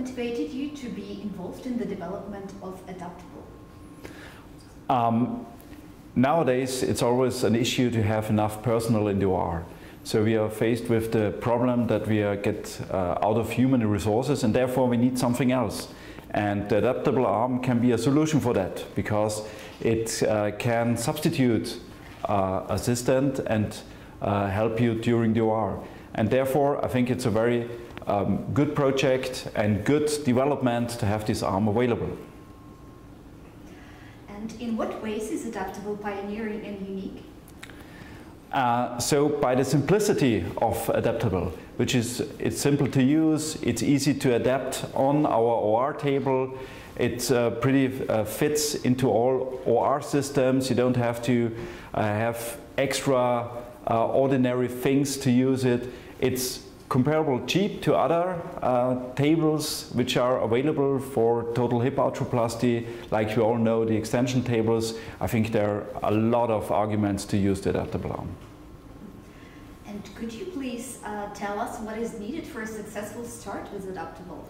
motivated you to be involved in the development of Adaptable? Um, nowadays, it's always an issue to have enough personnel in the OR. So we are faced with the problem that we get uh, out of human resources and therefore we need something else. And the adaptable arm can be a solution for that because it uh, can substitute uh, assistant and uh, help you during the OR. And therefore, I think it's a very um, good project and good development to have this arm available. And in what ways is Adaptable pioneering and unique? Uh, so by the simplicity of adaptable, which is it's simple to use, it's easy to adapt on our OR table, it uh, pretty uh, fits into all OR systems, you don't have to uh, have extra uh, ordinary things to use it. It's comparable cheap to other uh, tables which are available for total hip arthroplasty. Like you all know, the extension tables, I think there are a lot of arguments to use the adaptable arm. And could you please uh, tell us what is needed for a successful start with adaptable?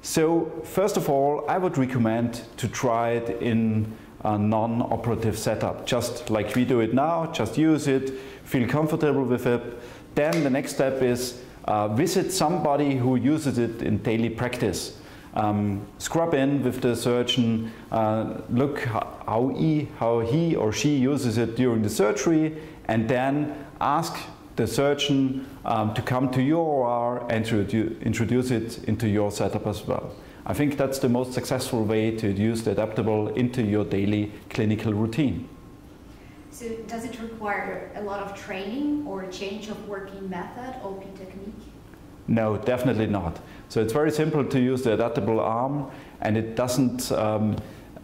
So first of all, I would recommend to try it in a non-operative setup, just like we do it now, just use it, feel comfortable with it. Then the next step is uh, visit somebody who uses it in daily practice. Um, scrub in with the surgeon, uh, look how he, how he or she uses it during the surgery, and then ask the surgeon um, to come to your OR and to introduce it into your setup as well. I think that's the most successful way to use the adaptable into your daily clinical routine. So does it require a lot of training or a change of working method, OP technique? No, definitely not. So it's very simple to use the adaptable arm and it doesn't, um,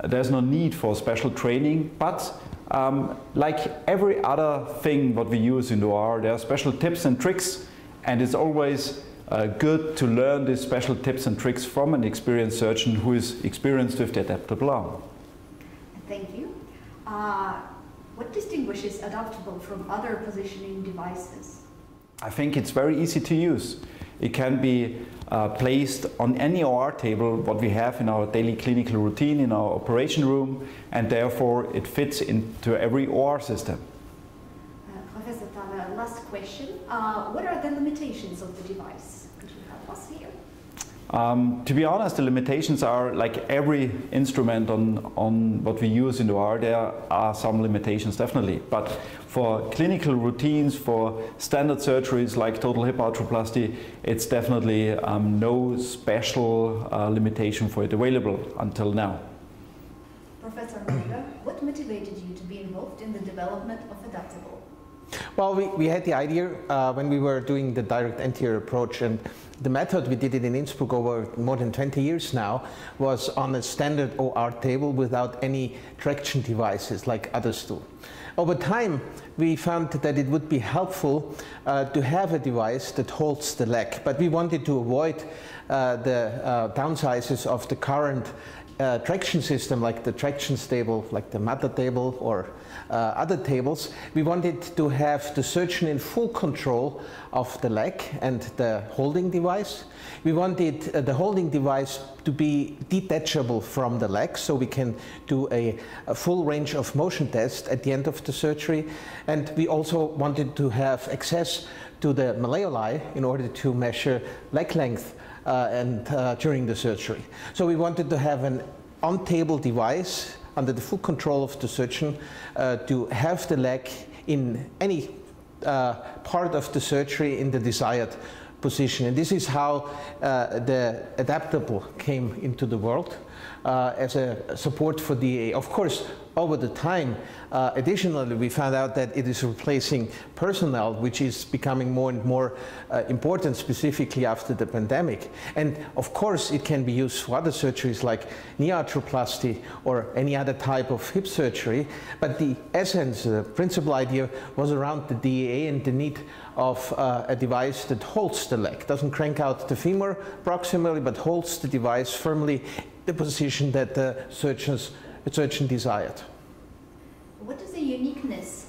there's no need for special training, but um, like every other thing what we use in OR, there are special tips and tricks and it's always uh, good to learn these special tips and tricks from an experienced surgeon who is experienced with the adaptable arm. Thank you. Uh, what distinguishes adaptable from other positioning devices? I think it's very easy to use. It can be uh, placed on any OR table what we have in our daily clinical routine in our operation room and therefore it fits into every OR system. Uh, Professor Thaler, last question. Uh, what are the limitations of the device? Could you help us here? Um, to be honest, the limitations are like every instrument on, on what we use in the OR, there are some limitations definitely. But for clinical routines, for standard surgeries like total hip arthroplasty, it's definitely um, no special uh, limitation for it available until now. Professor Nogler, what motivated you to be involved in the development of Adaptable? Well, we, we had the idea uh, when we were doing the direct anterior approach and the method we did it in Innsbruck over more than 20 years now was on a standard OR table without any traction devices like others do. Over time, we found that it would be helpful uh, to have a device that holds the leg, but we wanted to avoid uh, the uh, downsizes of the current uh, traction system like the traction table, like the MATA table or uh, other tables, we wanted to have the surgeon in full control of the leg and the holding device. We wanted uh, the holding device to be detachable from the leg so we can do a, a, full range of motion test at the end of the surgery. And we also wanted to have access to the malleoli in order to measure leg length and uh, during the surgery. So we wanted to have an on-table device under the full control of the surgeon uh, to have the leg in any uh, part of the surgery in the desired position. And this is how uh, the adaptable came into the world uh, as a support for DA. Of course, over the time, uh, additionally, we found out that it is replacing personnel, which is becoming more and more uh, important, specifically after the pandemic. And of course, it can be used for other surgeries like knee arthroplasty or any other type of hip surgery. But the essence, the principal idea was around the DA and the need of uh, a device that holds the leg, doesn't crank out the femur proximally, but holds the device firmly the position that the surgeons, the surgeon desired. What is the uniqueness?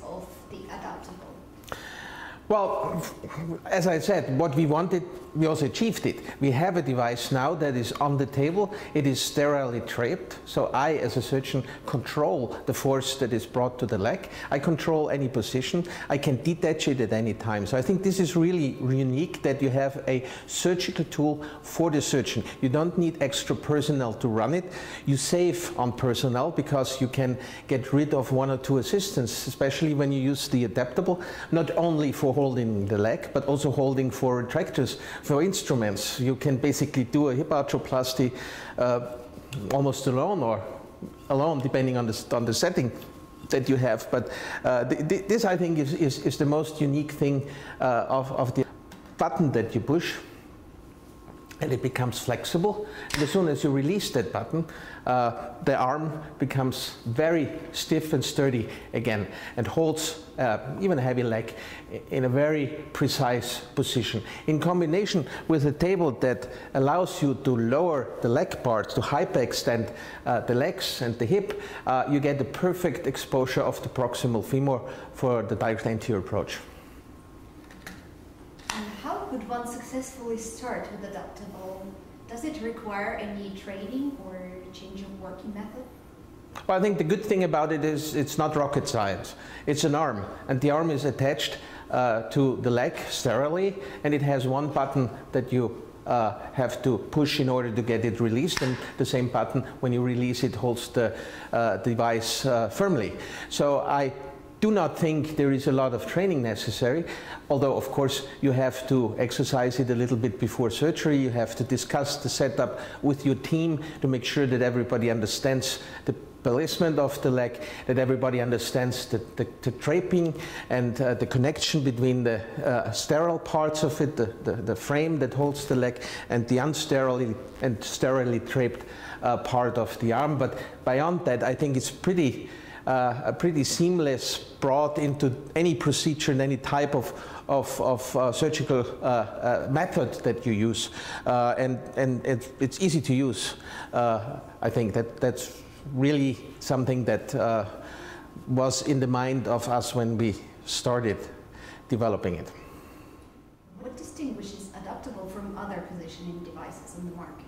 Well, as I said, what we wanted we also achieved it. We have a device now that is on the table. It is sterilely draped, so I, as a surgeon, control the force that is brought to the leg. I control any position. I can detach it at any time. So I think this is really unique that you have a surgical tool for the surgeon. You don't need extra personnel to run it. You save on personnel because you can get rid of one or two assistants, especially when you use the adaptable, not only for holding the leg, but also holding for retractors for instruments. You can basically do a hip arthroplasty uh, almost alone or alone, depending on the, on the setting that you have. But uh, th th this, I think, is, is, is, the most unique thing uh, of, of the button that you push and it becomes flexible. And as soon as you release that button, uh, the arm becomes very stiff and sturdy again and holds uh, even a heavy leg in a very precise position. In combination with a table that allows you to lower the leg part, to hyperextend uh, the legs and the hip, uh, you get the perfect exposure of the proximal femur for the direct anterior approach could one successfully start with adaptable? Does it require any training or change of working method? Well, I think the good thing about it is it's not rocket science. It's an arm, and the arm is attached uh, to the leg sterilely, and it has one button that you uh, have to push in order to get it released, and the same button, when you release it, holds the uh, device uh, firmly. So I do not think there is a lot of training necessary, although of course you have to exercise it a little bit before surgery, you have to discuss the setup with your team to make sure that everybody understands the placement of the leg, that everybody understands the, the, the draping and uh, the connection between the uh, sterile parts of it, the, the, the, frame that holds the leg, and the unsterilely and sterilely draped uh, part of the arm. But beyond that, I think it's pretty uh, a pretty seamless brought into any procedure and any type of, of, of uh, surgical uh, uh method that you use. Uh, and and it, it's easy to use. Uh, I think that that's really something that was in the mind of us when we started developing it. What distinguishes adaptable from other positioning devices on the market?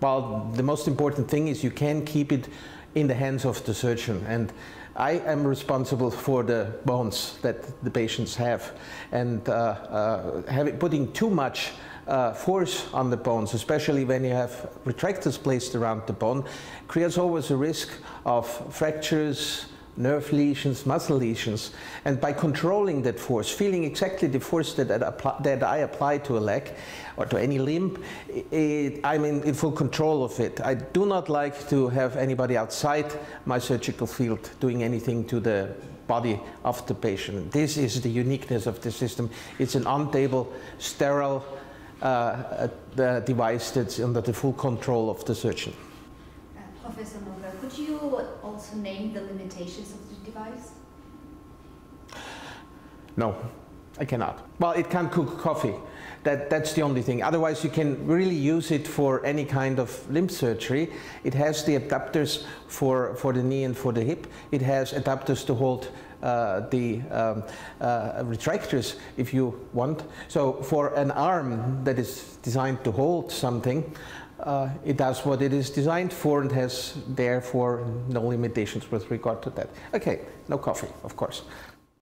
Well, the most important thing is you can keep it in the hands of the surgeon. And I am responsible for the bones that the patients have. And uh, uh, putting too much uh, force on the bones, especially when you have retractors placed around the bone, creates always a risk of fractures, nerve lesions, muscle lesions. And by controlling that force, feeling exactly the force that, I, that I apply to a leg or to any limb, it, I'm in, in, full control of it. I do not like to have anybody outside my surgical field doing anything to the body of the patient. This is the uniqueness of the system. It's an on-table, sterile uh, uh, device that's under the full control of the surgeon. Professor could you also name the limitations of the device? No, I cannot. Well, it can't cook coffee. That, that's the only thing. Otherwise, you can really use it for any kind of limb surgery. It has the adapters for, for the knee and for the hip. It has adapters to hold uh, the um, uh, retractors if you want. So for an arm that is designed to hold something, uh, it does what it is designed for and has therefore no limitations with regard to that. Okay, no coffee, of course.